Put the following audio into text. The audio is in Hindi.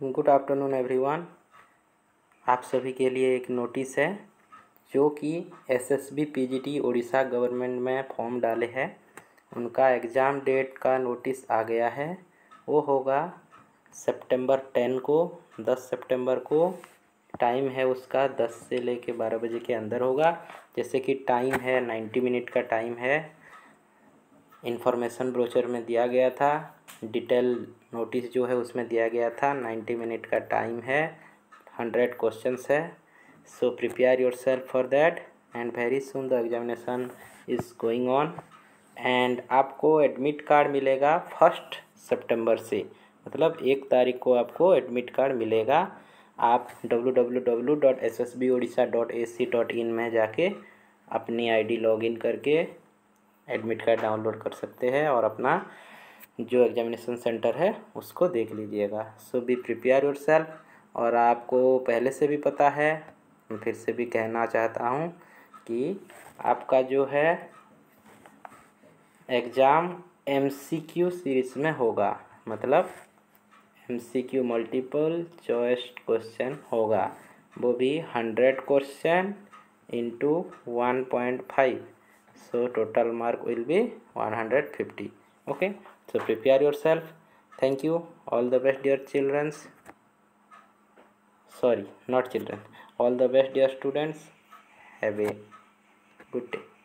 Good afternoon, everyone. आप सभी के लिए एक नोटिस है, जो कि एसएसबी पीजीटी उड़ीसा गवर्नमेंट में फॉर्म डाले हैं। उनका एग्ज़ाम डेट का नोटिस आ गया है। वो होगा सितंबर टेन को, दस सितंबर को। टाइम है उसका दस से लेके बारह बजे के अंदर होगा। जैसे कि टाइम है नाइन्टी मिनट का टाइम है। इन्फॉर्मेशन ब्रोचर में दिया गया था। डिटेल नोटिस जो है उसमें दिया गया था। नाइन्टी मिनट का टाइम है। हंड्रेड क्वेश्चंस है। So prepare yourself for that and very soon the examination is going on and आपको एडमिट कार्ड मिलेगा फ़र्स्ट सितंबर से। मतलब एक तारीख को आपको एडमिट कार्ड मिलेगा। आप डब्ल्यू में जाके अपनी आईडी लॉगिन करके एडमिट कार्ड डाउनलोड कर सकते हैं और अपना जो एग्जामिनेशन सेंटर है उसको देख लीजिएगा। So be prepare yourself और आपको पहले से भी पता है फिर से भी कहना चाहता हूँ कि आपका जो है exam M C Q series में होगा। मतलब M C Q multiple choice question होगा। वो भी hundred question into one point five so total mark will be 150 okay? So prepare yourself. Thank you. All the best dear children. Sorry not children. All the best dear students. Have a good day